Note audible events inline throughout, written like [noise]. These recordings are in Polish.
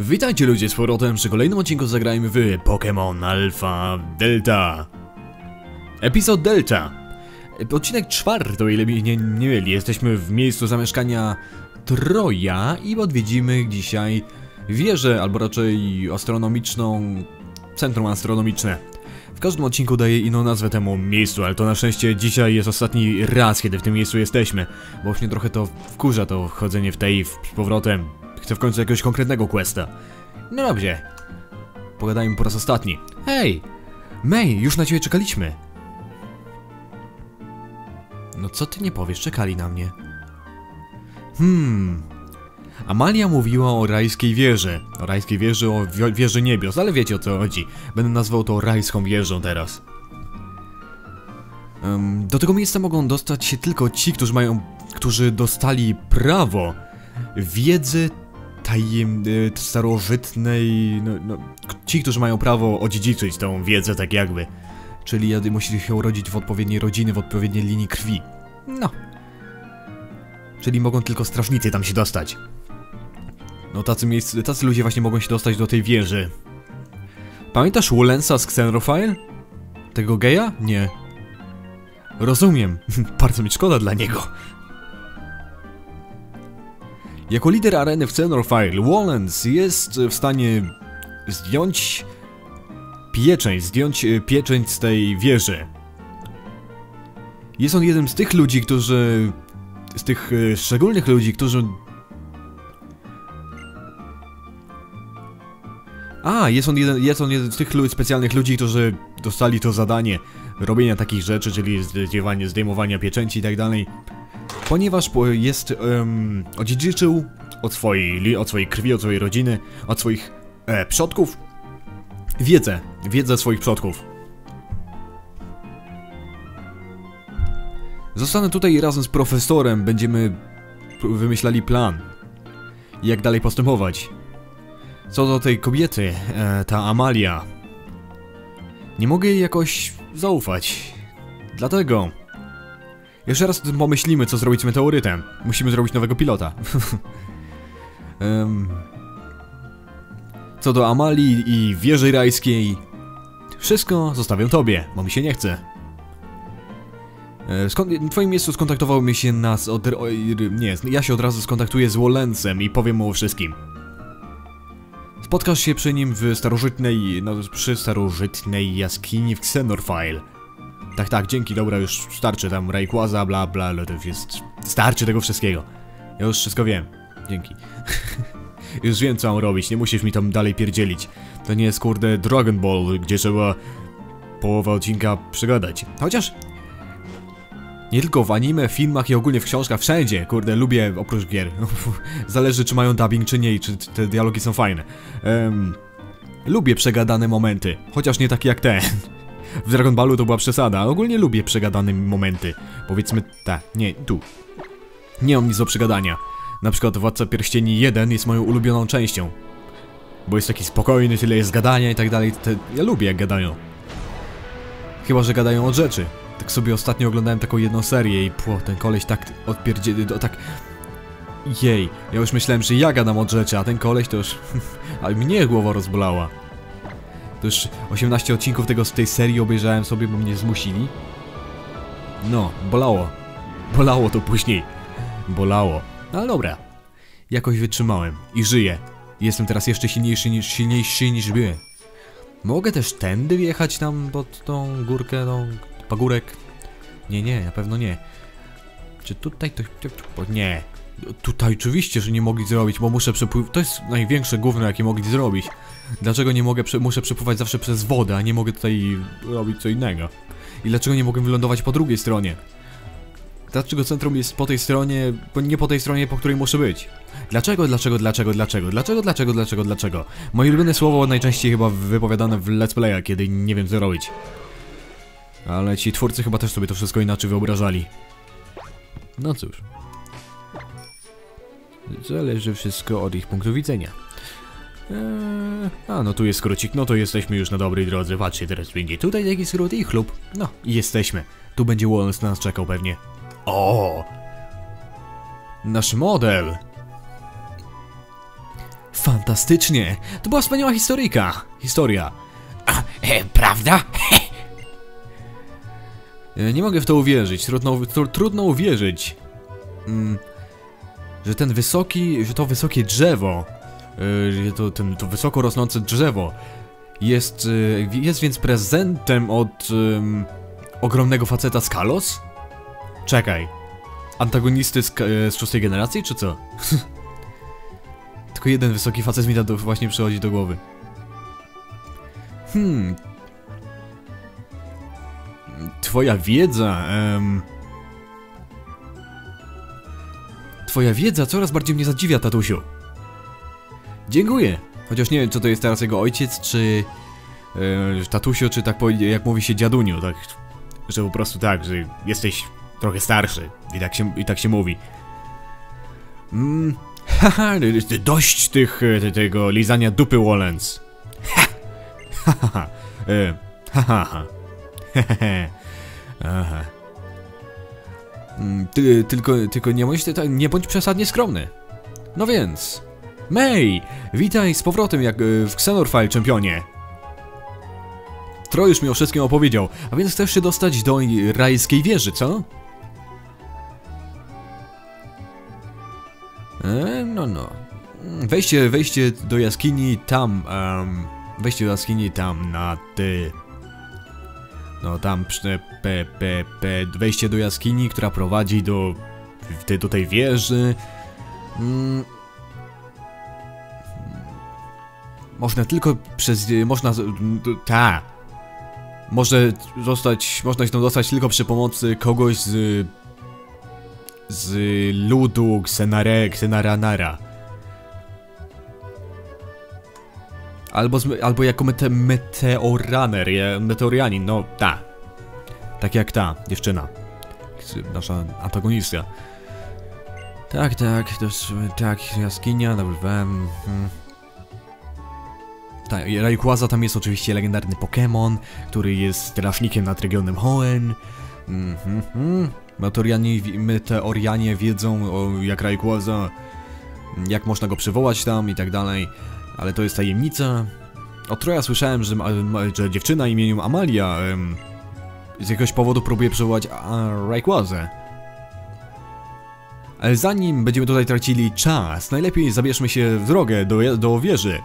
Witajcie ludzie z powrotem przy kolejnym odcinku zagrajmy w Pokémon Alpha Delta Epizod Delta Odcinek czwarty, o ile mnie nie, nie Jesteśmy w miejscu zamieszkania Troja i odwiedzimy dzisiaj wieżę, albo raczej astronomiczną Centrum astronomiczne w każdym odcinku daję inną nazwę temu miejscu, ale to na szczęście dzisiaj jest ostatni raz, kiedy w tym miejscu jesteśmy. Bo mnie trochę to wkurza, to chodzenie w tej z powrotem. Chcę w końcu jakiegoś konkretnego questa. No dobrze. Pogadajmy po raz ostatni. Hej! May, już na ciebie czekaliśmy. No co ty nie powiesz, czekali na mnie. Hmm. Amalia mówiła o rajskiej wieży. O rajskiej wieży, o wi- wieży niebios, ale wiecie o co chodzi. Będę nazwał to rajską wieżą teraz. Em, do tego miejsca mogą dostać się tylko ci, którzy mają, którzy dostali prawo wiedzy tajem, starożytnej, no, no, ci, którzy mają prawo odziedziczyć tą wiedzę tak jakby. Czyli musieli się urodzić w odpowiedniej rodziny, w odpowiedniej linii krwi. No. Czyli mogą tylko strażnicy tam się dostać. No tacy, miejsc, tacy ludzie właśnie mogą się dostać do tej wieży. Pamiętasz Wolensa z Xenofile? Tego geja? Nie. Rozumiem. [laughs] Bardzo mi szkoda dla niego. Jako lider areny w Xenofile, Wallens jest w stanie zdjąć pieczęć, zdjąć e, pieczęć z tej wieży. Jest on jednym z tych ludzi, którzy... z tych e, szczególnych ludzi, którzy A, jest on jeden, jest on jeden z tych specjalnych ludzi, którzy dostali to zadanie robienia takich rzeczy, czyli zdejmowanie, zdejmowania pieczęci i tak dalej. Ponieważ po- jest, um, odziedziczył od swojej, od swojej krwi, od swojej rodziny, od swoich e, przodków wiedzę, wiedzę swoich przodków. Zostanę tutaj razem z profesorem będziemy wymyślali plan. Jak dalej postępować. Co do tej kobiety, e, ta Amalia. Nie mogę jej jakoś zaufać. Dlatego. Jeszcze raz pomyślimy, co zrobić z meteorytem. Musimy zrobić nowego pilota. [laughs] Em, co do Amalii i wieży rajskiej. Wszystko zostawię tobie, bo mi się nie chce. E, Skąd, w twoim miejscu skontaktował mi się nas od... o- Nie, ja się od razu skontaktuję z Wolensem i powiem mu o wszystkim. Spotkasz się przy nim w starożytnej, no przy starożytnej jaskini w Xenorfile. Tak, tak, dzięki, dobra, już starczy tam Rayquaza, bla bla, jest... Starczy tego wszystkiego. Ja już wszystko wiem. Dzięki. [laughs] już wiem co mam robić, nie musisz mi tam dalej pierdzielić. To nie jest kurde Dragon Ball, gdzie trzeba połowę odcinka przegadać. Chociaż... Nie tylko w anime, filmach i ogólnie w książkach, wszędzie, kurde, lubię oprócz gier. [laughs] Zależy czy mają dubbing czy nie i czy te dialogi są fajne. Em, lubię przegadane momenty, chociaż nie takie jak ten. [laughs] W Dragon Ballu to była przesada, ogólnie lubię przegadane momenty. Powiedzmy, tak, nie, tu. Nie mam nic do przegadania. Na przykład Władca Pierścieni 1 jest moją ulubioną częścią. Bo jest taki spokojny, tyle jest gadania i tak dalej. Ja lubię jak gadają. Chyba, że gadają od rzeczy. Tak sobie ostatnio oglądałem taką jedną serię i pło, ten koleś tak odpierdzieli, tak... Jej, ja już myślałem, że ja gadam od rzeczy, a ten koleś to już... [laughs] ale mnie głowa rozbolała. To już 18 odcinków tego z tej serii obejrzałem sobie, bo mnie zmusili. No, bolało. Bolało to później. Bolało. No ale dobra. Jakoś wytrzymałem. I żyję. Jestem teraz jeszcze silniejszy niż, silniejszy niż byłem. Mogę też tędy wjechać tam pod tą górkę, tą pagórek? Nie, nie, na pewno nie. Czy tutaj to... Nie. Tutaj oczywiście, że nie mogli zrobić, bo muszę przepływać... To jest największe gówno, jakie mogli zrobić. Dlaczego nie mogę... Muszę przepływać zawsze przez wodę, a nie mogę tutaj robić co innego? I dlaczego nie mogę wylądować po drugiej stronie? Dlaczego centrum jest po tej stronie, nie po tej stronie, po której muszę być? Dlaczego, dlaczego, dlaczego, dlaczego, dlaczego, dlaczego, dlaczego, dlaczego? Moje ulubione słowo najczęściej chyba wypowiadane w let's playach, kiedy nie wiem co robić. Ale ci twórcy chyba też sobie to wszystko inaczej wyobrażali. No cóż. Zależy wszystko od ich punktu widzenia. Eee, a, no tu jest skrócik, no to jesteśmy już na dobrej drodze. Patrzcie, teraz będzie tutaj taki skrót i chlub. No, jesteśmy. Tu będzie Wallace na nas czekał pewnie. O! Nasz model! Fan Fantastycznie. To była wspaniała historyjka. Historia. E, prawda? [laughs] E, Nie mogę w to uwierzyć. Trudno, tru, trudno uwierzyć. Mm, że ten wysoki, że to wysokie drzewo, to, ten, to wysoko rosnące drzewo jest, e, jest więc prezentem od ogromnego faceta z Kalos? Czekaj. Antagonisty z, z szóstej generacji, czy co? [laughs] Tylko jeden wysoki facet mi to właśnie przychodzi do głowy. Hmm. Twoja wiedza, em... Twoja wiedza coraz bardziej mnie zadziwia, tatusiu. Dziękuję. Chociaż nie wiem, czy to jest teraz jego ojciec, czy... E, tatusiu, czy tak po, jak mówi się dziaduniu, tak... Że po prostu tak, że jesteś trochę starszy. I tak się, i tak się mówi. Mm, [laughs] haha, dość tych, e, te- tego lizania dupy Wallens. Ha! Ha, ha, ha. E, ha. Mm, Ty, tylko, tylko nie bądź, nie bądź przesadnie skromny. No więc... May! Witaj z powrotem jak e, w Xenorfile Championie. Troy już mi o wszystkim opowiedział, a więc chcesz się dostać do rajskiej wieży, co? E, no, no. Wejście, wejście do jaskini tam, em, wejście do jaskini tam na ty. No tam pe, pe, pe, wejście do jaskini, która prowadzi do, do tej wieży. Mm. Można tylko przez, można, z- ta. Może zostać, można się tam dostać tylko przy pomocy kogoś z, z ludu Xenare, Xenaranara. Albo, z, albo jako mete, meteoraner, meteorianin, no ta. Tak jak ta dziewczyna. Nasza antagonistka. Tak, tak, to tak, jaskinia, dobrze, hmm. Tak, Rayquaza tam jest oczywiście legendarny Pokémon, który jest strażnikiem nad regionem Hoenn. Mhm, mhm. Meteorianie, meteorianie wiedzą o jak Rayquaza, jak można go przywołać tam i tak dalej, ale to jest tajemnica. Od Troja słyszałem, że, że dziewczyna imieniem Amalia z jakiegoś powodu próbuje przywołać Rayquazę. Ale zanim będziemy tutaj tracili czas, najlepiej zabierzmy się w drogę do, do wieży.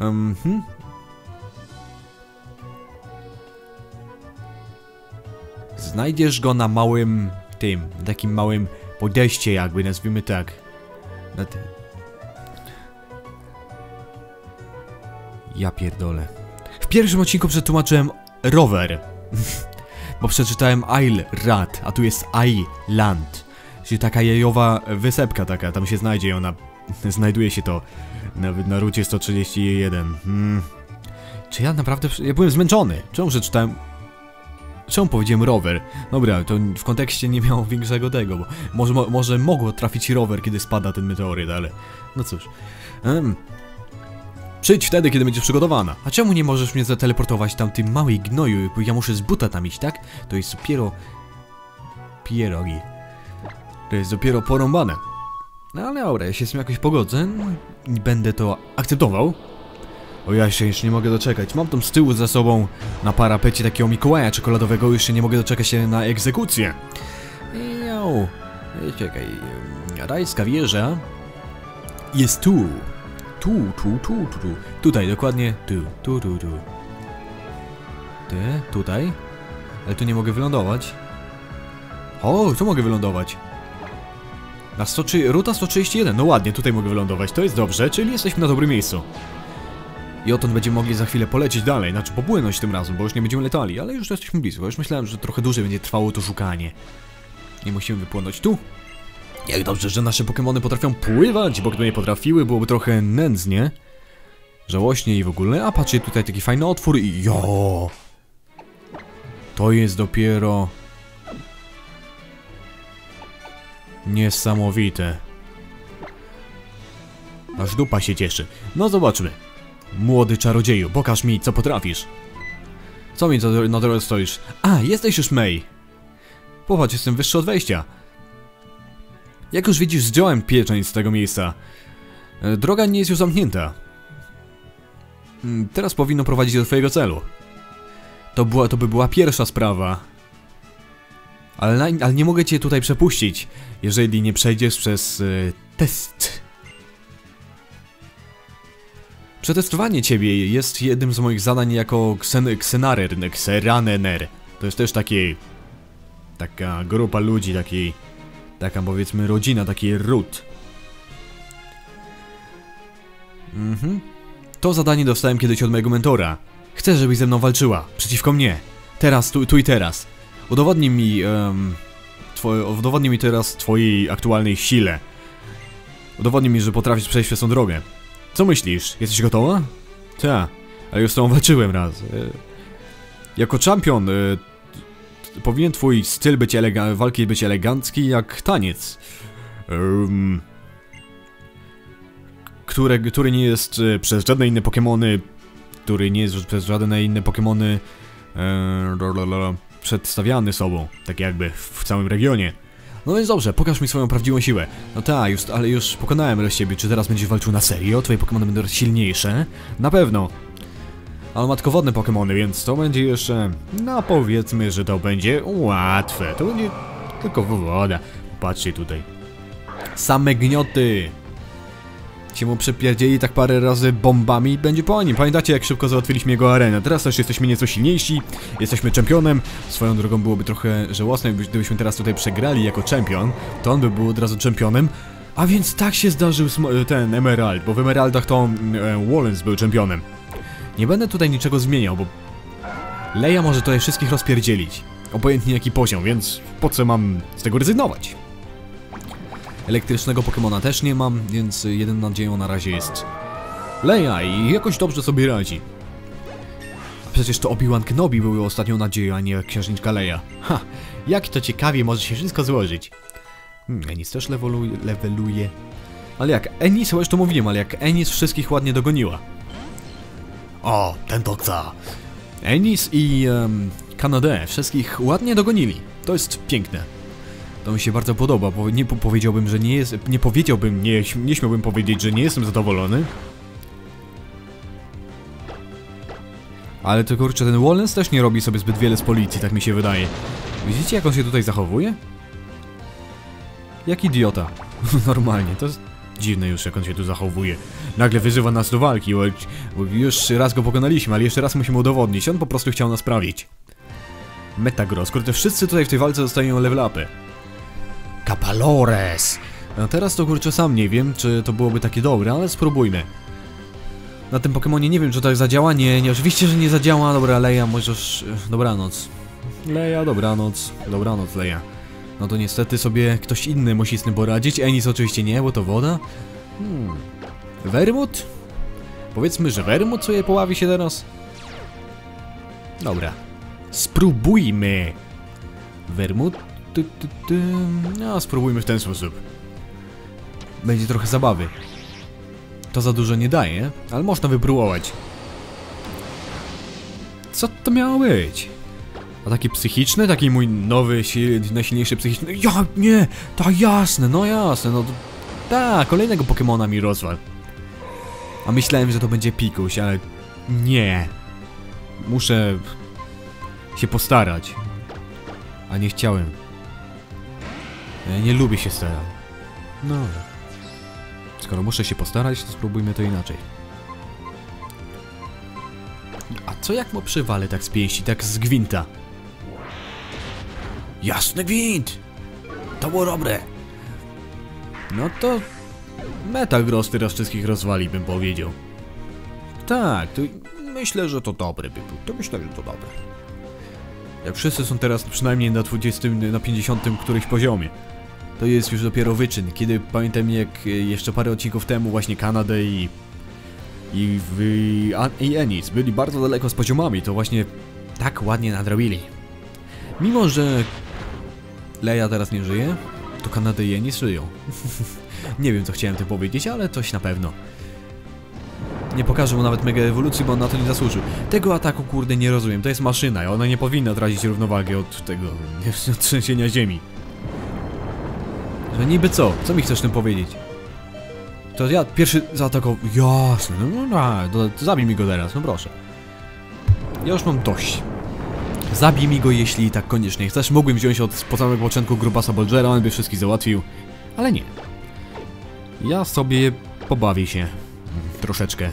Mhm. Znajdziesz go na małym tym, takim małym podejście jakby, nazwijmy tak. Na te... Ja pierdolę. W pierwszym odcinku przetłumaczyłem rower. [laughs] Bo przeczytałem Isle-Rad, a tu jest Island. Czyli taka jajowa wysepka taka, tam się znajdzie i ona... Znajduje się to nawet na rucie 131. Hmm. Czy ja naprawdę... Ja byłem zmęczony. Czemu przeczytałem... Czemu powiedziałem rower? Dobra, to w kontekście nie miało większego tego, bo może, mo, może mogło trafić rower, kiedy spada ten meteoryt, ale... No cóż. Em. Przyjdź wtedy, kiedy będziesz przygotowana. A czemu nie możesz mnie zateleportować tam tym małej gnoju, bo ja muszę z buta tam iść, tak? To jest dopiero... Pierogi. To jest dopiero porąbane. No ale dobra, ja się z tym jakoś pogodzę i będę to akceptował. O ja się jeszcze nie mogę doczekać. Mam tam z tyłu za sobą na parapecie takiego Mikołaja czekoladowego, już się nie mogę doczekać się na egzekucję. Jo, czekaj, rajska wieża jest tu. Tu, tu, tu, tu, tu. Tutaj, dokładnie tu, tu, tu, tu. Ty, tutaj. Ale tu nie mogę wylądować. O, tu mogę wylądować. Na 103, ruta 131, no ładnie, tutaj mogę wylądować, to jest dobrze, czyli jesteśmy na dobrym miejscu. I odtąd będziemy mogli za chwilę polecieć dalej, znaczy popłynąć tym razem, bo już nie będziemy letali, ale już jesteśmy blisko, już myślałem, że trochę dłużej będzie trwało to szukanie. Nie musimy wypłynąć tu. Jak dobrze, że nasze Pokémony potrafią pływać, bo gdyby nie potrafiły, byłoby trochę nędznie. Żałośnie i w ogóle, a patrzcie, tutaj taki fajny otwór i jo! To jest dopiero... Niesamowite. Aż dupa się cieszy. No zobaczmy. Młody czarodzieju, pokaż mi, co potrafisz. Co mi na drodze stoisz? A, jesteś już May. Popatrz, jestem wyższy od wejścia. Jak już widzisz, zdjąłem pieczęć z tego miejsca. E, Droga nie jest już zamknięta. mm, teraz powinno prowadzić do twojego celu. To, była, to by była pierwsza sprawa. Ale, ale nie mogę cię tutaj przepuścić, jeżeli nie przejdziesz przez y, test. Przetestowanie ciebie jest jednym z moich zadań jako ksen, ksenarer, kseranener. To jest też taki... Taka grupa ludzi, taki... Taka powiedzmy rodzina, taki ród. Mhm. To zadanie dostałem kiedyś od mojego mentora. Chcę, żebyś ze mną walczyła. Przeciwko mnie. Teraz, tu, tu i teraz. Udowodnij mi... Um, udowodnij mi teraz twojej aktualnej sile. Udowodnij mi, że potrafisz przejść przez tą drogę. Co myślisz? Jesteś gotowa? Tak, ale już z tobą walczyłem raz. E, Jako czampion e, powinien twój styl być walki być elegancki jak taniec. Em, które, który nie jest e, przez żadne inne Pokemony, który nie jest przez żadne inne la, la, przedstawiany sobą, tak jakby w całym regionie. No więc dobrze, pokaż mi swoją prawdziwą siłę. No tak, już, ale już pokonałem raz ciebie. Czy teraz będziesz walczył na serio? Twoje Pokemony będą silniejsze? Na pewno. Ale matkowodne Pokemony, więc to będzie jeszcze... No powiedzmy, że to będzie łatwe. To będzie tylko woda. Patrzcie tutaj. Same gnioty. Się mu przepierdzieli tak parę razy bombami będzie po nim. Pamiętacie jak szybko załatwiliśmy jego arenę? Teraz też jesteśmy nieco silniejsi, jesteśmy czempionem. Swoją drogą byłoby trochę żałosne, gdybyś- gdybyśmy teraz tutaj przegrali jako czempion, to on by był od razu czempionem. A więc tak się zdarzył sm- ten Emerald, bo w Emeraldach to e, Wallens był czempionem. Nie będę tutaj niczego zmieniał, bo Leia może tutaj wszystkich rozpierdzielić. Obojętnie jaki poziom, więc po co mam z tego rezygnować? Elektrycznego Pokemona też nie mam, więc jedyną nadzieją na razie jest Leia i jakoś dobrze sobie radzi. A przecież to Obi-Wan Kenobi był ostatnią nadzieją, a nie księżniczka Leia. Ha, jak to ciekawie może się wszystko złożyć. Hmm, Enis też leveluje, leveluje. Ale jak Enis, już to mówiłem, ale jak Enis wszystkich ładnie dogoniła. O, ten to co? Enis i um, Kanadę wszystkich ładnie dogonili. To jest piękne. To mi się bardzo podoba, bo nie po powiedziałbym, że nie jest. Nie powiedziałbym, nie, nie śmiałbym powiedzieć, że nie jestem zadowolony. Ale to kurczę, ten Wallens też nie robi sobie zbyt wiele z policji, tak mi się wydaje. Widzicie, jak on się tutaj zachowuje? Jak idiota. [laughs] Normalnie, to jest dziwne już, jak on się tu zachowuje. Nagle wyzywa nas do walki, bo, już raz go pokonaliśmy, ale jeszcze raz musimy udowodnić. On po prostu chciał nas sprawić. Metagross, kurde, wszyscy tutaj w tej walce dostają level upy. Kapalores! No teraz to kurczę sam nie wiem, czy to byłoby takie dobre, ale spróbujmy. Na tym Pokemonie nie wiem, czy to zadziała. Nie, nie, oczywiście, że nie zadziała. Dobra, Leja, możesz... e, Dobranoc. Leja, dobranoc. Dobranoc, Leja. No to niestety sobie ktoś inny musi z tym poradzić. Enis oczywiście nie, bo to woda. Hmm. Wermut? Powiedzmy, że Wermut sobie poławi się teraz. Dobra. Spróbujmy. Wermut? Ty. No, spróbujmy w ten sposób. Będzie trochę zabawy. To za dużo nie daje, ale można wypróbować. Co to miało być? A taki psychiczny? Taki mój nowy, sil, najsilniejszy psychiczny? Ja, nie! Tak jasne, no jasne, no... Tak, kolejnego Pokemona mi rozwal. A myślałem, że to będzie Pikuś, ale... Nie. Muszę... się postarać. A nie chciałem. Ja nie lubię się starać. No. Skoro muszę się postarać, to spróbujmy to inaczej. A co jak mu przywalę tak z pięści, tak z gwinta? Jasny gwint! To było dobre. No to... Metagross teraz wszystkich rozwali, bym powiedział. Tak, to myślę, że to dobre by był. To myślę, że to dobre. Jak wszyscy są teraz przynajmniej na 20, na 50 którymś poziomie. To jest już dopiero wyczyn. Kiedy pamiętam jak e, jeszcze parę odcinków temu właśnie Kanadę i i, w, i Enis byli bardzo daleko z poziomami, to właśnie tak ładnie nadrobili. Mimo, że Leia teraz nie żyje, to Kanada i Enis żyją. [laughs] nie wiem co chciałem tym powiedzieć, ale coś na pewno. Nie pokażę mu nawet mega ewolucji, bo on na to nie zasłużył. Tego ataku kurde nie rozumiem, to jest maszyna i ona nie powinna tracić równowagi od tego, od [laughs] trzęsienia ziemi. Że niby co? Co mi chcesz tym powiedzieć? To ja pierwszy zaatakował. Jasne, no, no, no zabij mi go teraz, no proszę. Ja już mam dość. Zabij mi go, jeśli tak koniecznie chcesz. Mógłbym wziąć od po samego początku grubasa Bolgera, on by wszystkich załatwił. Ale nie. Ja sobie pobawię się. Troszeczkę.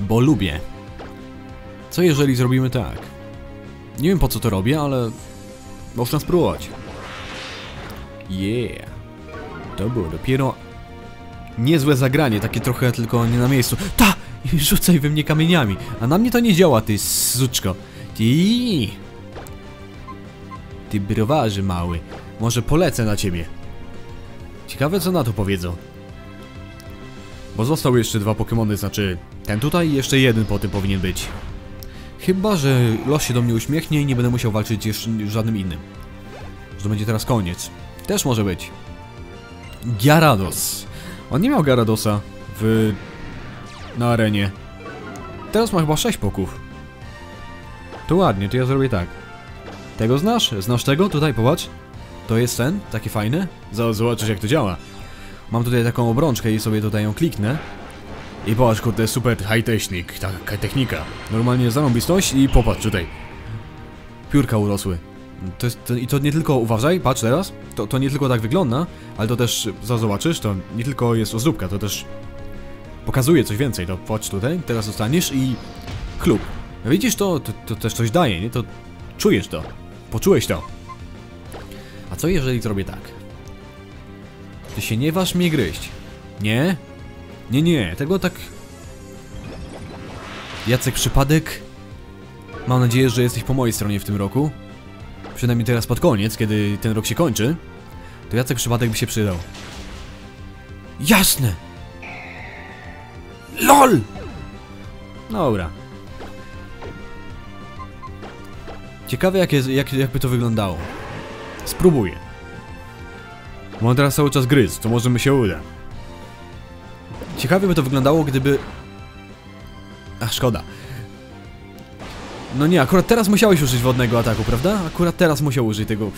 Bo lubię. Co jeżeli zrobimy tak? Nie wiem po co to robię, ale... Można spróbować. Yeah. To było dopiero... Niezłe zagranie, takie trochę tylko nie na miejscu. Ta! Rzucaj we mnie kamieniami. A na mnie to nie działa, ty suczko. Ty... Ty browarze mały. Może polecę na ciebie. Ciekawe co na to powiedzą. Bo zostały jeszcze dwa Pokémony, znaczy ten tutaj i jeszcze jeden po tym powinien być. Chyba, że los się do mnie uśmiechnie i nie będę musiał walczyć jeszcze żadnym innym. Że to będzie teraz koniec. Też może być. Gyarados. On nie miał Gyaradosa w... na arenie. Teraz ma chyba 6 poków. To ładnie, to ja zrobię tak. Tego znasz? Znasz tego? Tutaj, popatrz. To jest ten, taki fajny. Zaraz zobaczysz jak to działa. Mam tutaj taką obrączkę i sobie tutaj ją kliknę. I popatrz, kurde, super high technik, taka technika. Normalnie zarąbistość i popatrz tutaj. Piórka urosły. To jest, to, I to nie tylko, uważaj, patrz teraz, to, to nie tylko tak wygląda, ale to też, zaraz zobaczysz, to nie tylko jest ozdóbka, to też pokazuje coś więcej. To patrz tutaj, teraz zostaniesz i chlub. Widzisz to, to, to też coś daje, nie? To czujesz to, poczułeś to. A co jeżeli zrobię tak? Ty się nie waż mnie gryźć. Nie? Nie, nie, tego tak... Jacek przypadek? Mam nadzieję, że jesteś po mojej stronie w tym roku. Przynajmniej teraz pod koniec, kiedy ten rok się kończy. To Jacek przypadek by się przydał. Jasne! LOL! Dobra. Ciekawe jak jest, jak, to wyglądało. Spróbuję. On teraz cały czas gryz, to może mi się uda. Ciekawie by to wyglądało, gdyby... A, szkoda. No nie, akurat teraz musiałeś użyć wodnego ataku, prawda? Akurat teraz musiał użyć tego...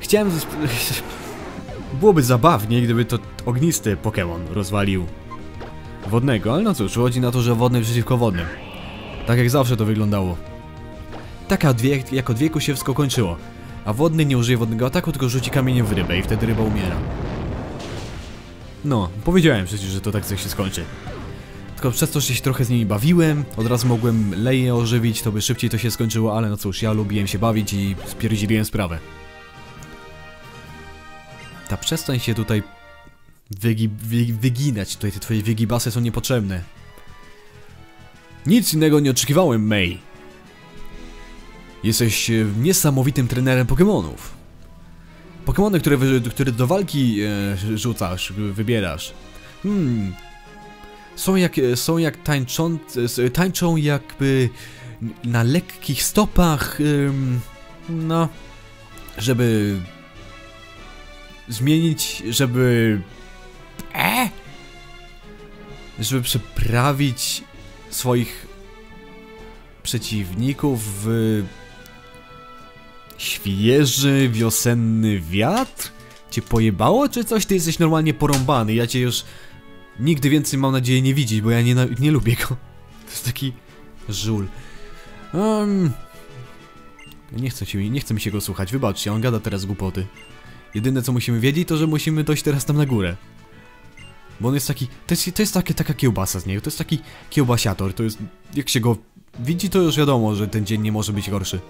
Chciałem... [laughs] Byłoby zabawnie, gdyby to ognisty Pokémon rozwalił wodnego, ale no cóż, chodzi na to, że wodny przeciwko wodnym. Tak jak zawsze to wyglądało. Tak jak od wie- jak od wieku się wszystko kończyło. A wodny nie użyje wodnego ataku, tylko rzuci kamieniem w rybę i wtedy ryba umiera. No, powiedziałem przecież, że to tak się skończy. Tylko przez to, że się trochę z nimi bawiłem, od razu mogłem leje ożywić, to by szybciej to się skończyło, ale no cóż, ja lubiłem się bawić i spierdzieliłem sprawę. Ta przestań się tutaj wygi wy wyginać, tutaj te twoje wygibasy są niepotrzebne. Nic innego nie oczekiwałem, May. Jesteś e, niesamowitym trenerem Pokémonów. Pokémony, które, które do walki e, rzucasz, wybierasz. Hmm. Są jak, są jak tańczą, s- tańczą jakby na lekkich stopach, no, żeby zmienić, żeby, E? żeby przeprawić swoich przeciwników w świeży, wiosenny wiatr? Cię pojebało, czy coś? Ty jesteś normalnie porąbany, ja cię już nigdy więcej mam nadzieję nie widzieć, bo ja nie, nie lubię go. [laughs] To jest taki żul. Um, nie, chcę się, nie chce mi się go słuchać, wybaczcie, on gada teraz głupoty. Jedyne co musimy wiedzieć, to że musimy dojść teraz tam na górę. Bo on jest taki, to jest, to jest taka kiełbasa z niego, to jest taki kiełbasiator, to jest, jak się go widzi, to już wiadomo, że ten dzień nie może być gorszy.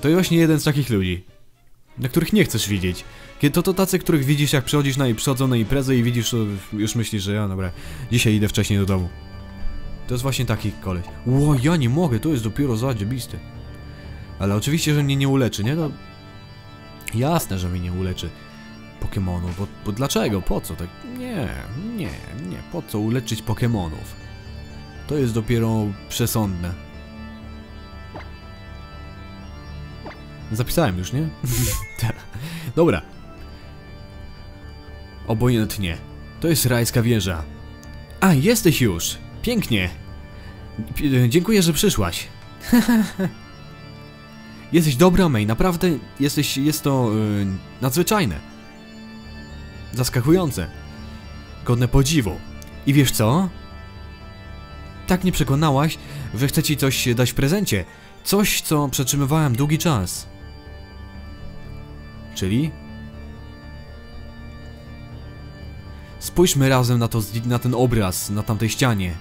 To jest właśnie jeden z takich ludzi, na których nie chcesz widzieć. Kiedy to, to tacy, których widzisz jak przychodzisz na, przychodzą na imprezę i widzisz, to już myślisz, że ja, dobra, dzisiaj idę wcześniej do domu. To jest właśnie taki koleś. Ło, ja nie mogę, to jest dopiero zajebiste. Ale oczywiście, że mnie nie uleczy, nie? No, jasne, że mnie nie uleczy Pokémonów, bo, bo dlaczego? Po co? Tak, nie, nie, nie, po co uleczyć Pokémonów? To jest dopiero przesądne. Zapisałem już, nie? [laughs] Dobra. Obojętnie. To jest rajska wieża. A, jesteś już! Pięknie! P- dziękuję, że przyszłaś. [laughs] jesteś dobra, May, naprawdę jesteś, jest to yy, nadzwyczajne. Zaskakujące. godne podziwu. I wiesz co? Tak mnie przekonałaś, że chcę ci coś dać w prezencie. Coś, co przetrzymywałem długi czas. Czyli? Spójrzmy razem na, to, na ten obraz na tamtej ścianie.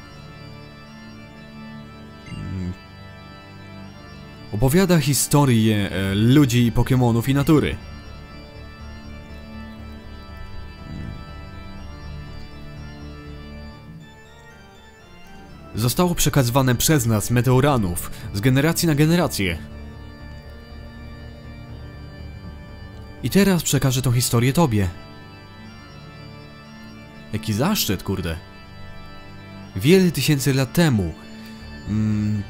Mm. Opowiada historię e, ludzi, Pokemonów i natury. Zostało przekazywane przez nas meteoranów z generacji na generację. I teraz przekażę tą historię tobie. Jaki zaszczyt, kurde. Wiele tysięcy lat temu, mm,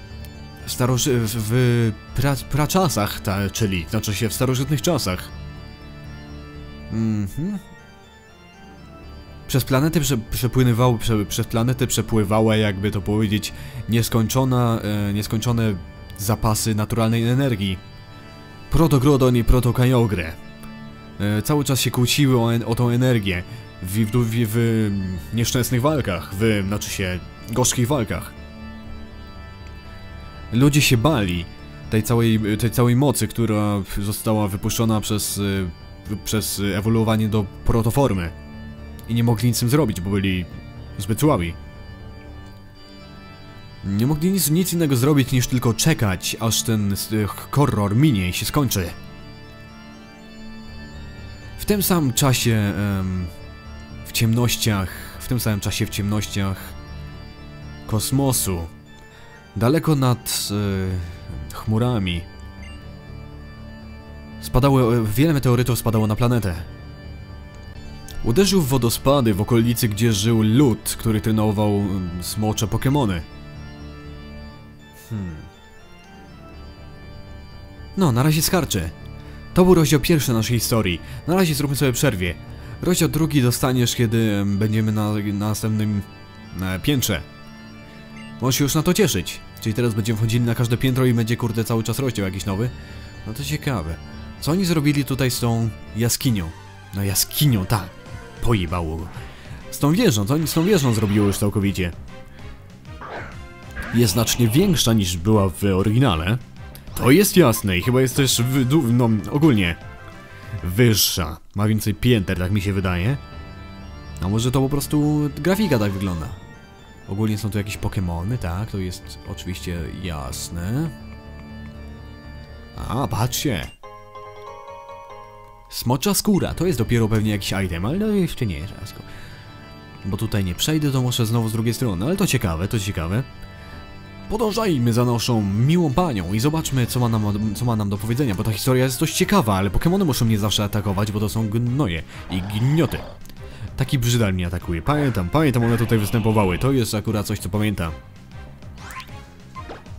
staroży... w, pra, praczasach, ta, czyli, znaczy się w starożytnych czasach. Mhm. Przez planety prze, przepływały, prze, przez planety przepływała, jakby to powiedzieć, nieskończona, e, nieskończone zapasy naturalnej energii. Protogrodon i Protokajogre. E, cały czas się kłóciły o, o tą energię w, w, w, nieszczęsnych walkach, w, znaczy się, gorzkich walkach. Ludzie się bali tej całej, tej całej mocy, która została wypuszczona przez, e, przez ewoluowanie do protoformy. I nie mogli nic z tym zrobić, bo byli zbyt słabi. Nie mogli nic, nic innego zrobić niż tylko czekać, aż ten e, horror minie i się skończy. W tym samym czasie, em, ciemnościach, w tym samym czasie w ciemnościach kosmosu, daleko nad e, chmurami, spadało, e, wiele meteorytów spadało na planetę. Uderzył w wodospady w okolicy, gdzie żył lud, który trenował em, smocze Pokemony. Hmm. No, na razie skarczę. To był rozdział pierwszy naszej historii. Na razie zróbmy sobie przerwie. Rozdział drugi dostaniesz, kiedy em, będziemy na, na następnym e, piętrze. Możesz się już na to cieszyć. Czyli teraz będziemy wchodzili na każde piętro i będzie kurde cały czas rozdział jakiś nowy. No to ciekawe. Co oni zrobili tutaj z tą jaskinią? No jaskinią, tak. Pojebało go. Z tą wieżą, co oni z tą wieżą zrobiło już całkowicie? Jest znacznie większa niż była w oryginale. To jest jasne i chyba jest też, w, no ogólnie, wyższa. Ma więcej pięter, tak mi się wydaje. A może to po prostu grafika tak wygląda. Ogólnie są tu jakieś Pokemony, tak, to jest oczywiście jasne. A, patrzcie. Smocza skóra, to jest dopiero pewnie jakiś item, ale no jeszcze nie. Bo tutaj nie przejdę, to muszę znowu z drugiej strony, ale to ciekawe, to ciekawe. Podążajmy za naszą miłą panią i zobaczmy, co ma, nam, co ma nam do powiedzenia, bo ta historia jest dość ciekawa, ale Pokemony muszą mnie zawsze atakować, bo to są gnoje i gnioty. Taki brzydal mnie atakuje. Pamiętam, pamiętam, one tutaj występowały. To jest akurat coś, co pamiętam.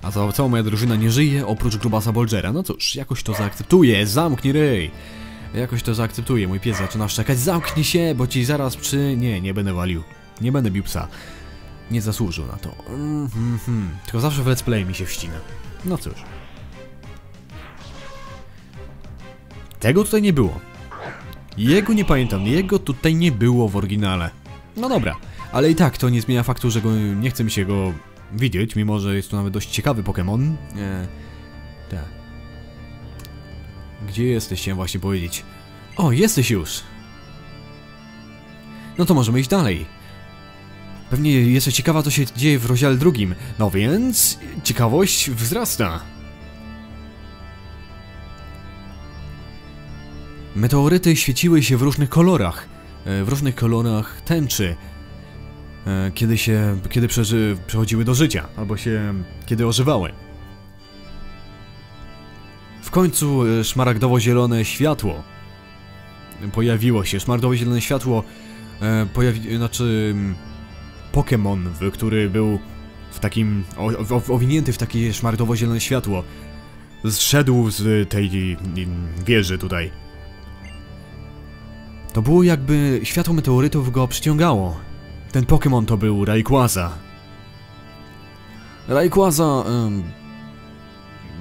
A cała, cała moja drużyna nie żyje, oprócz grubasa Bolgera. No cóż, jakoś to zaakceptuję. Zamknij ryj. Jakoś to zaakceptuję. Mój pies zaczyna szczekać. Zamknij się, bo ci zaraz przy... Nie, nie będę walił. Nie będę bił psa. Nie zasłużył na to. Mm. Tylko zawsze w let's play mi się wścina. No cóż. Tego tutaj nie było. Jego nie pamiętam, jego tutaj nie było w oryginale. No dobra, ale i tak to nie zmienia faktu, że go nie chce mi się go widzieć, mimo że jest to nawet dość ciekawy Pokémon. E, tak. Gdzie jesteś, chciałem właśnie powiedzieć. O, jesteś już! No to możemy iść dalej. Pewnie jesteś ciekawa, co się dzieje w rozdziale drugim. No więc, ciekawość wzrasta. Meteoryty świeciły się w różnych kolorach, e, w różnych kolorach tęczy, e, kiedy się, kiedy przeży, przechodziły do życia, albo się, kiedy ożywały. W końcu e, szmaragdowo-zielone światło pojawiło się, szmaragdowo-zielone światło pojawi, znaczy Pokémon, który był w takim, owinięty w takie szmaragdowo-zielone światło, zszedł z tej mm, wieży tutaj. To było jakby światło meteorytów go przyciągało. Ten Pokémon to był Rayquaza. Rayquaza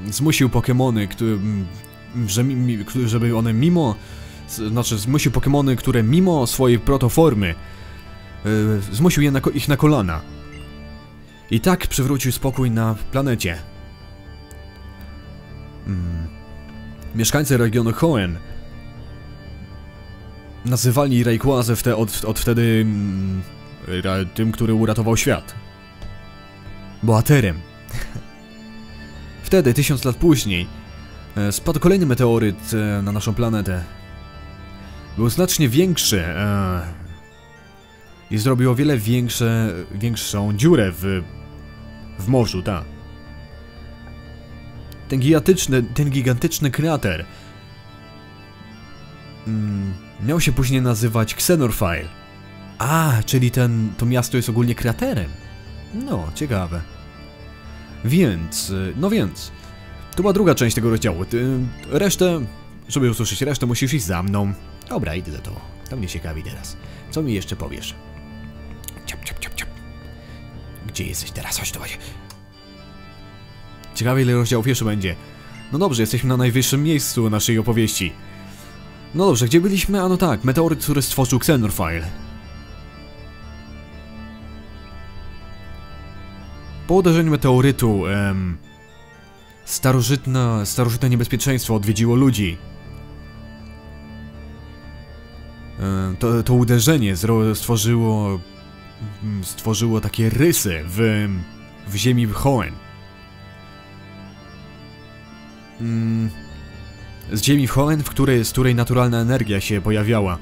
zmusił Pokémony, które, żeby one mimo, znaczy zmusił Pokémony, które mimo swojej protoformy e, zmusił je na, ich na kolana. I tak przywrócił spokój na planecie. Mm. Mieszkańcy regionu Hoenn nazywali Rayquazę wte, od, od wtedy ra- tym, który uratował świat. Bohaterem. [laughs] Wtedy, tysiąc lat później, e, spadł kolejny meteoryt e, na naszą planetę. Był znacznie większy i zrobił o wiele większe, większą dziurę w, w morzu, tak. Ten gigantyczny, ten gigantyczny krater mm, miał się później nazywać Xenorfile. A, czyli ten, to miasto jest ogólnie kraterem. No, ciekawe. Więc, no więc, to była druga część tego rozdziału. Resztę, żeby usłyszeć resztę, musisz iść za mną. Dobra, idę za to. To mnie ciekawi teraz. Co mi jeszcze powiesz? Ciap, ciap, ciap, ciap. Gdzie jesteś teraz? Chodź tu, chodź. Ciekawe ile rozdziałów jeszcze będzie. No dobrze, jesteśmy na najwyższym miejscu naszej opowieści. No dobrze, gdzie byliśmy? A no tak, meteoryt, który stworzył Xenorfile. Po uderzeniu meteorytu, em, starożytna, starożytne niebezpieczeństwo odwiedziło ludzi. Em, to, to uderzenie stworzyło, stworzyło takie rysy w, w ziemi Hoenn. Mm, z ziemi Hoenn, w której, z której naturalna energia się pojawiała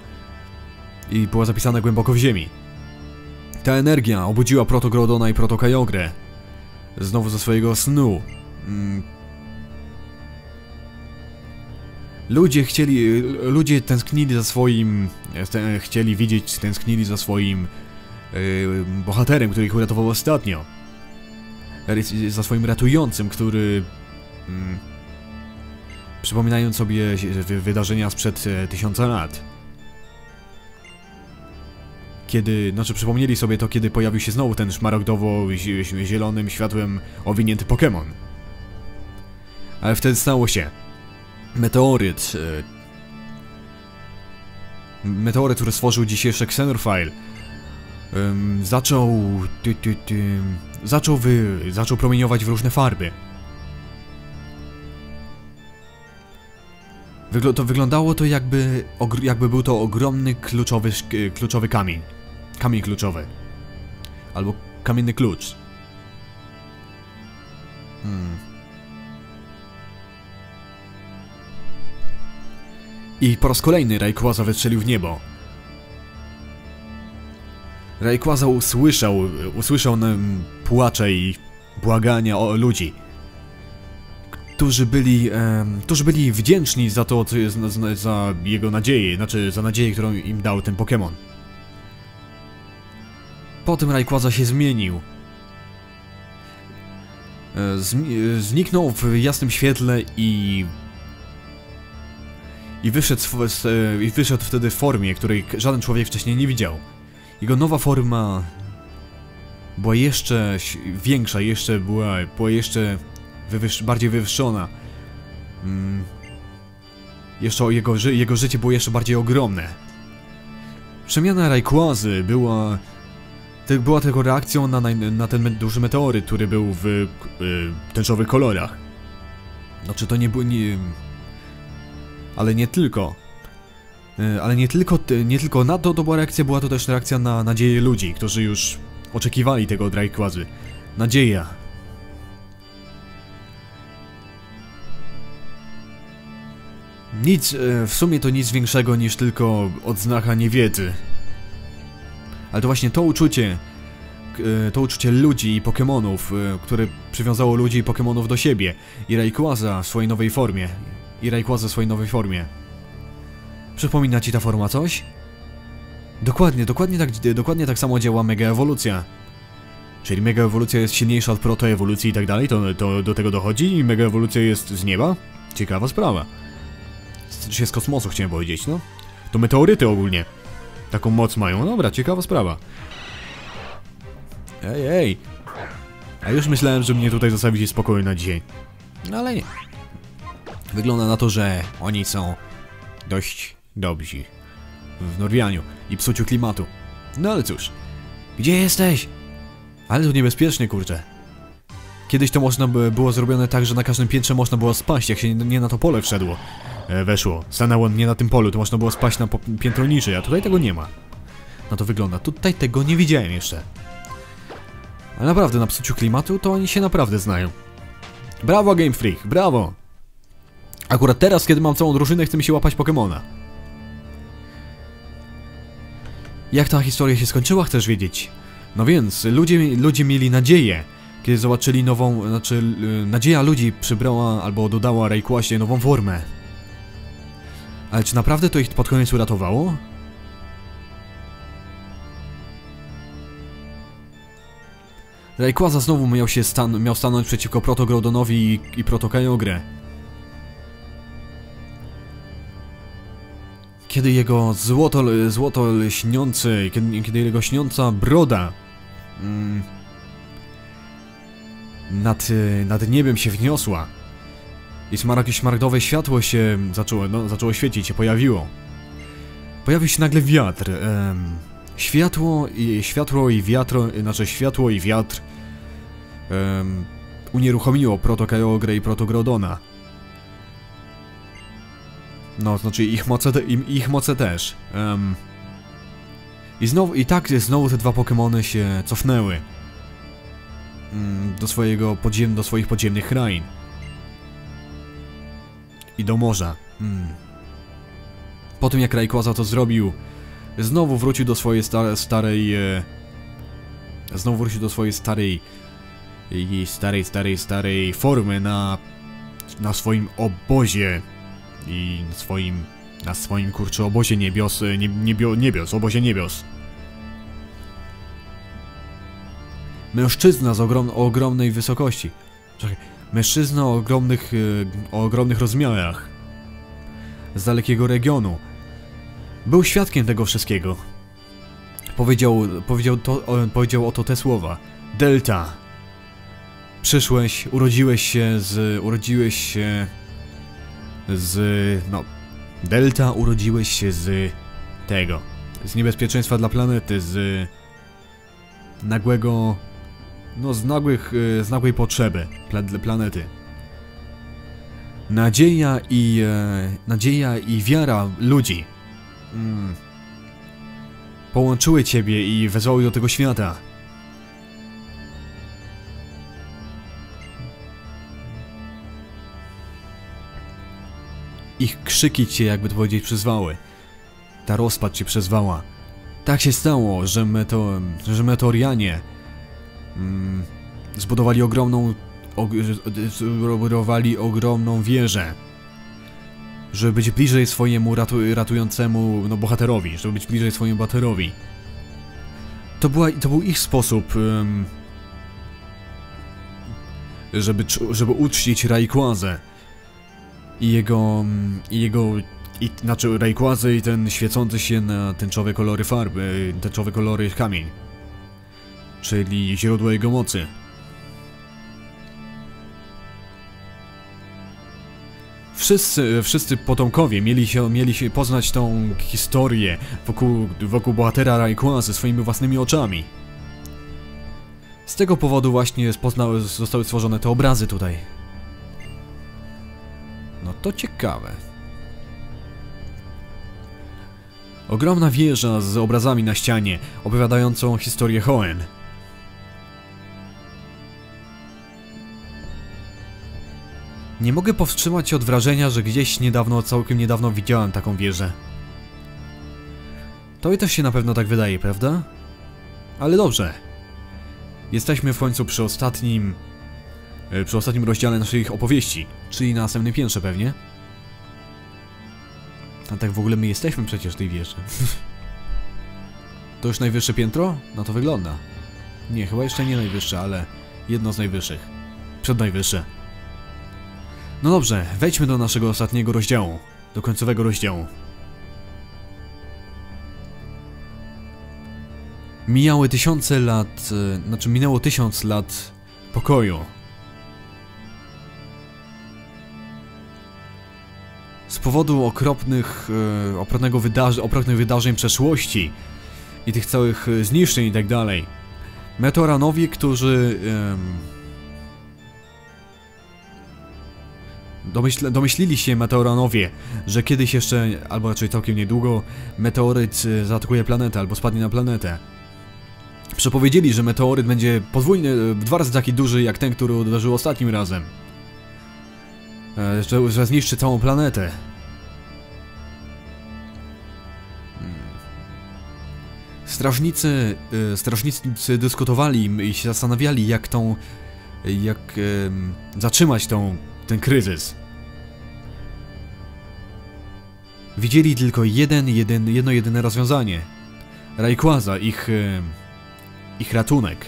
i była zapisana głęboko w ziemi. Ta energia obudziła Protogrodona i Protokajogrę znowu ze swojego snu. Mm. Ludzie chcieli, ludzie tęsknili za swoim, chcieli widzieć, tęsknili za swoim bohaterem, który ich uratował ostatnio. Za swoim ratującym, który mm, przypominając sobie wy- wydarzenia sprzed e, tysiąca lat. Kiedy, znaczy przypomnieli sobie to, kiedy pojawił się znowu ten szmaragdowo-zielonym światłem owinięty Pokémon. Ale wtedy stało się. Meteoryt. E, meteoryt, który stworzył dzisiejszy Xenorfile. Em, zaczął. Ty, ty, ty, zaczął wy. zaczął promieniować w różne farby. Wygl to wyglądało to jakby, jakby był to ogromny kluczowy, kluczowy kamień. Kamień kluczowy. Albo kamienny klucz. Hmm. I po raz kolejny Rayquaza wystrzelił w niebo. Rayquaza usłyszał, usłyszał płacze i błagania o ludzi którzy byli, którzy byli wdzięczni za to, co jest, za, za jego nadzieję, znaczy za nadzieję, którą im dał ten Pokémon. Potem Rayquaza się zmienił. E, e, zniknął w jasnym świetle i... I wyszedł, e, I wyszedł wtedy w formie, której żaden człowiek wcześniej nie widział. Jego nowa forma była jeszcze większa, jeszcze była, była jeszcze wywyż, bardziej wywyższona. Mm. Jeszcze jego, ży jego życie było jeszcze bardziej ogromne. Przemiana Rayquazy była... Te, była tylko reakcją na, na ten duży meteoryt, który był w y, tęczowych kolorach. Znaczy to nie było... Nie, ale nie tylko. Y, ale nie tylko, ty- nie tylko na to to była reakcja, była to też reakcja na nadzieję ludzi, którzy już oczekiwali tego od. Nadzieja, Nic, e, w sumie to nic większego niż tylko odznaka niewiedzy. Ale to właśnie to uczucie, e, to uczucie ludzi i Pokémonów, e, które przywiązało ludzi i Pokémonów do siebie. I Rayquaza w swojej nowej formie. I Rayquaza w swojej nowej formie. Przypomina ci ta forma coś? Dokładnie, dokładnie tak, dokładnie tak samo działa Mega Ewolucja. Czyli Mega Ewolucja jest silniejsza od protoewolucji i tak dalej, to, to do tego dochodzi i Mega Ewolucja jest z nieba? Ciekawa sprawa. Się z kosmosu chciałem powiedzieć, no. To meteoryty ogólnie. Taką moc mają. Dobra, ciekawa sprawa. Ej, ej. A już myślałem, że mnie tutaj zostawicie spokoju na dzisiaj. No ale nie. Wygląda na to, że oni są dość dobrzy w Norwianiu i psuciu klimatu. No ale cóż, Gdzie jesteś? Ale to niebezpiecznie, kurczę. Kiedyś to można by było zrobione tak, że na każdym piętrze można było spaść, jak się nie, na to pole wszedło. E, weszło. Stanęło nie na tym polu, to można było spaść na piętro niżej, a tutaj tego nie ma. No to wygląda. Tutaj tego nie widziałem jeszcze. Ale naprawdę, na psuciu klimatu to oni się naprawdę znają. Brawo Game Freak, brawo! Akurat teraz, kiedy mam całą drużynę, chce mi się łapać Pokemona. Jak ta historia się skończyła, chcesz wiedzieć? No więc, ludzie, ludzie mieli nadzieję, kiedy zobaczyli nową, znaczy, y, nadzieja ludzi przybrała albo dodała Rayquazie nową formę. Ale czy naprawdę to ich pod koniec uratowało? Rayquaza znowu miał, się stan miał stanąć przeciwko Protogrodonowi i, i Protokajogre. Kiedy jego złoto, złoto kiedy, kiedy jego śniąca broda mm, nad, nad niebem się wniosła i smarag, szmaragdowe światło się zaczęło, no, zaczęło świecić, się pojawiło. Pojawił się nagle wiatr. em, światło i światło i wiatr, znaczy światło i wiatr em, unieruchomiło Protokaeogrę i Protogrodona. No, znaczy ich moce, te, im- ich moce też. Em, I znowu, i tak znowu te dwa Pokemony się cofnęły. Mm, do swojego podziem, do swoich podziemnych krain. I do morza. Mm. Po tym jak Rayquaza to zrobił, znowu wrócił do swojej stare, starej... E, znowu wrócił do swojej starej... i starej, starej, starej formy na... na swoim obozie i swoim... na swoim kurczę obozie niebios... Nie, niebio, niebios, obozie niebios. Mężczyzna z ogrom, o ogromnej wysokości. Czekaj, mężczyzna o ogromnych, e, o ogromnych rozmiarach. Z dalekiego regionu. Był świadkiem tego wszystkiego. Powiedział, powiedział, to, powiedział oto te słowa. Delta. Przyszłeś, urodziłeś się z, urodziłeś się z, no, Delta urodziłeś się z tego, z niebezpieczeństwa dla planety, z nagłego, no z nagłych, e, z nagłej potrzeby dla planety. Nadzieja i, e, nadzieja i wiara ludzi mm, połączyły ciebie i wezwały do tego świata. Ich krzyki cię, jakby to powiedzieć, przyzwały. Ta rozpacz cię przyzwała. Tak się stało, że, meto, że meteorianie mm, zbudowali ogromną og, zbudowali ogromną wieżę. Żeby być bliżej swojemu ratu, ratującemu no, bohaterowi, żeby być bliżej swojemu bohaterowi. To, była, to był ich sposób, em, żeby, żeby uczcić Rayquazę i jego, mm, i jego i, znaczy Rayquaza i ten świecący się na tęczowe kolory farby, tęczowe kolory kamień. Czyli źródło jego mocy. Wszyscy, wszyscy potomkowie mieli się, mieli się poznać tą historię wokół, wokół bohatera Rayquazy swoimi własnymi oczami. Z tego powodu właśnie poznały, zostały stworzone te obrazy tutaj. No to ciekawe. Ogromna wieża z obrazami na ścianie, opowiadającą historię Hoenn. Nie mogę powstrzymać się od wrażenia, że gdzieś niedawno, całkiem niedawno widziałem taką wieżę. Tobie też się na pewno tak wydaje, prawda? Ale dobrze. Jesteśmy w końcu przy ostatnim... e, przy ostatnim rozdziale naszych opowieści, czyli na następnym piętrze pewnie. A tak w ogóle my jesteśmy przecież w tej wieży. to już najwyższe piętro? No to wygląda. Nie, chyba jeszcze nie najwyższe, ale jedno z najwyższych. Przed najwyższe. No dobrze, wejdźmy do naszego ostatniego rozdziału. Do końcowego rozdziału. Mijały tysiące lat, e, znaczy minęło tysiąc lat pokoju. Powodu okropnych, e, okropnego wydarzy, okropnych wydarzeń przeszłości i tych całych e, zniszczeń i tak dalej. Meteoranowie, którzy... em, Domyśl, domyślili się meteoranowie, że kiedyś jeszcze, albo raczej całkiem niedługo, meteoryt e, zaatakuje planetę albo spadnie na planetę. Przepowiedzieli, że meteoryt będzie podwójny, dwa razy taki duży jak ten, który uderzył ostatnim razem. Że, że zniszczy całą planetę. Strażnicy, e, strażnicy dyskutowali i się zastanawiali, jak tą, jak zatrzymać tą, ten kryzys. Widzieli tylko jeden, jeden, jedno jedyne rozwiązanie. Rayquaza, ich, em, ich ratunek.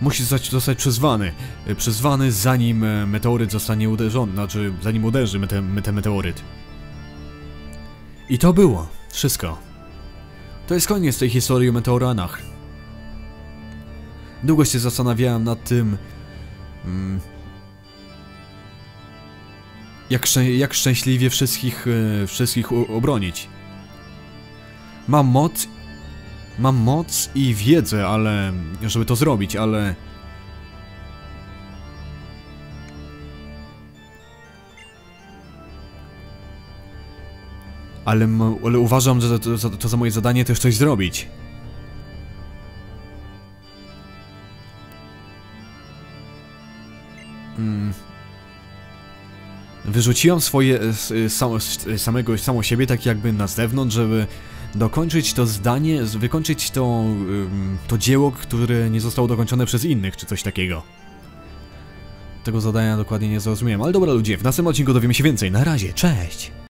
Musi zostać, zostać przyzwany. e, Przyzwany zanim e, meteoryt zostanie uderzony, znaczy zanim uderzy mete, meteoryt. I to było wszystko. To jest koniec tej historii o meteoranach. Długo się zastanawiałem nad tym, mm, jak, szczę jak szczęśliwie wszystkich, e, wszystkich obronić. Mam moc Mam moc i wiedzę, ale... żeby to zrobić, ale... Ale, ale uważam, że to, to, to za moje zadanie też coś zrobić. Mm. Wyrzuciłam swoje s- sam, s- samego, samo siebie tak jakby na zewnątrz, żeby dokończyć to zdanie, wykończyć to, to dzieło, które nie zostało dokończone przez innych, czy coś takiego. Tego zadania dokładnie nie zrozumiałem, ale dobra ludzie, w następnym odcinku dowiemy się więcej. Na razie, cześć!